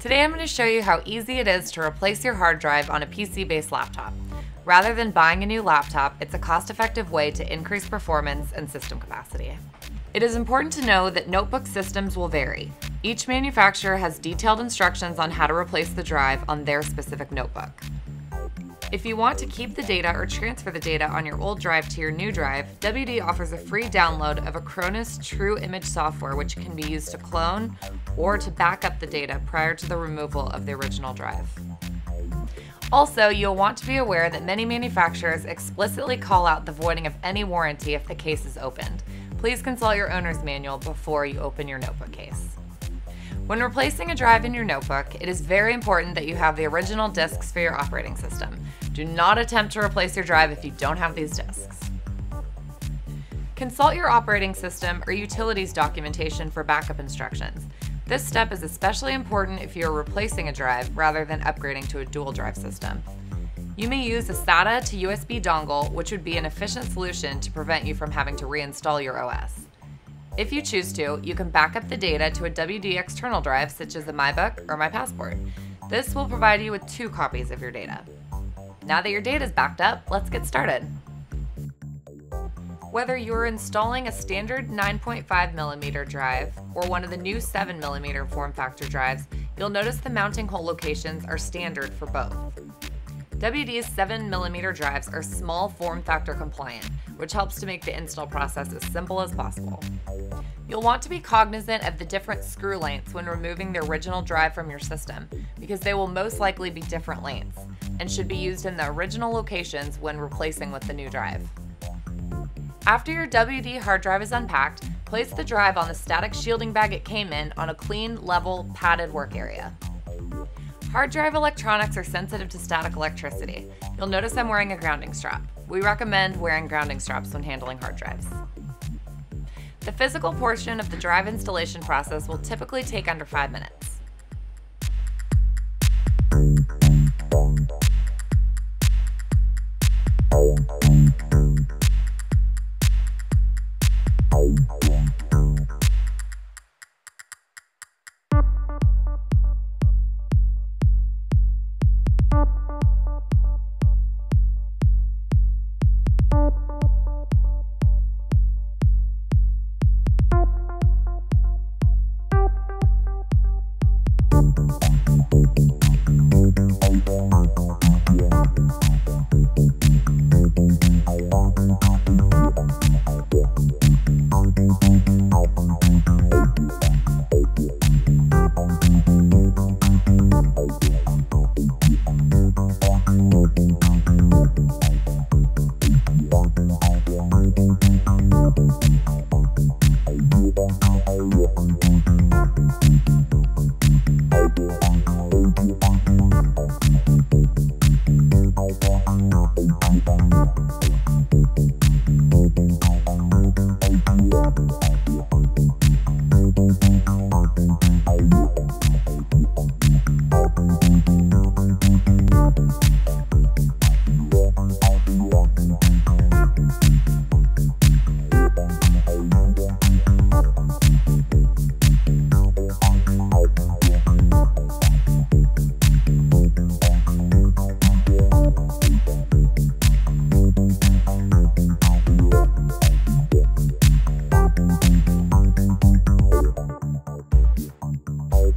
Today I'm going to show you how easy it is to replace your hard drive on a PC-based laptop. Rather than buying a new laptop, it's a cost-effective way to increase performance and system capacity. It is important to know that notebook systems will vary. Each manufacturer has detailed instructions on how to replace the drive on their specific notebook. If you want to keep the data or transfer the data on your old drive to your new drive, WD offers a free download of Acronis True Image software which can be used to clone or to back up the data prior to the removal of the original drive. Also, you'll want to be aware that many manufacturers explicitly call out the voiding of any warranty if the case is opened. Please consult your owner's manual before you open your notebook case. When replacing a drive in your notebook, it is very important that you have the original disks for your operating system. Do not attempt to replace your drive if you don't have these disks. Consult your operating system or utilities documentation for backup instructions. This step is especially important if you are replacing a drive rather than upgrading to a dual drive system. You may use a SATA to USB dongle, which would be an efficient solution to prevent you from having to reinstall your OS. If you choose to, you can back up the data to a WD external drive such as the MyBook or My Passport. This will provide you with two copies of your data. Now that your data is backed up, let's get started. Whether you're installing a standard 9.5mm drive or one of the new 7mm form factor drives, you'll notice the mounting hole locations are standard for both. WD's 7mm drives are small form factor compliant, which helps to make the install process as simple as possible. You'll want to be cognizant of the different screw lengths when removing the original drive from your system, because they will most likely be different lengths, and should be used in the original locations when replacing with the new drive. After your WD hard drive is unpacked, place the drive on the static shielding bag it came in on a clean, level, padded work area. Hard drive electronics are sensitive to static electricity. You'll notice I'm wearing a grounding strap. We recommend wearing grounding straps when handling hard drives. The physical portion of the drive installation process will typically take under 5 minutes.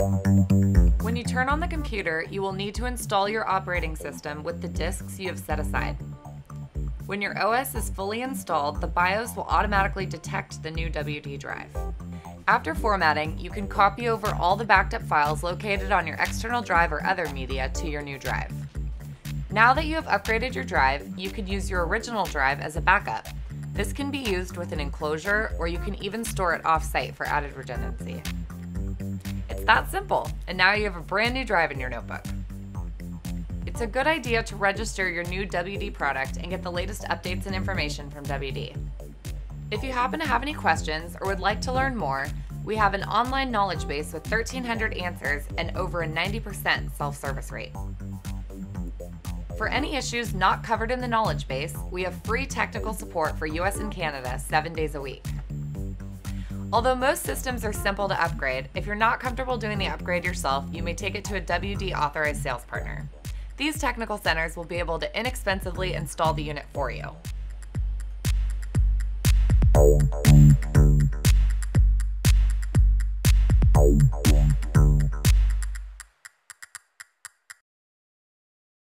When you turn on the computer, you will need to install your operating system with the disks you have set aside. When your OS is fully installed, the BIOS will automatically detect the new WD drive. After formatting, you can copy over all the backed up files located on your external drive or other media to your new drive. Now that you have upgraded your drive, you could use your original drive as a backup. This can be used with an enclosure, or you can even store it off-site for added redundancy. It's that simple, and now you have a brand new drive in your notebook. It's a good idea to register your new WD product and get the latest updates and information from WD. If you happen to have any questions or would like to learn more, we have an online knowledge base with 1,300 answers and over a 90% self-service rate. For any issues not covered in the knowledge base, we have free technical support for US and Canada seven days a week. Although most systems are simple to upgrade, if you're not comfortable doing the upgrade yourself, you may take it to a WD authorized sales partner. These technical centers will be able to inexpensively install the unit for you.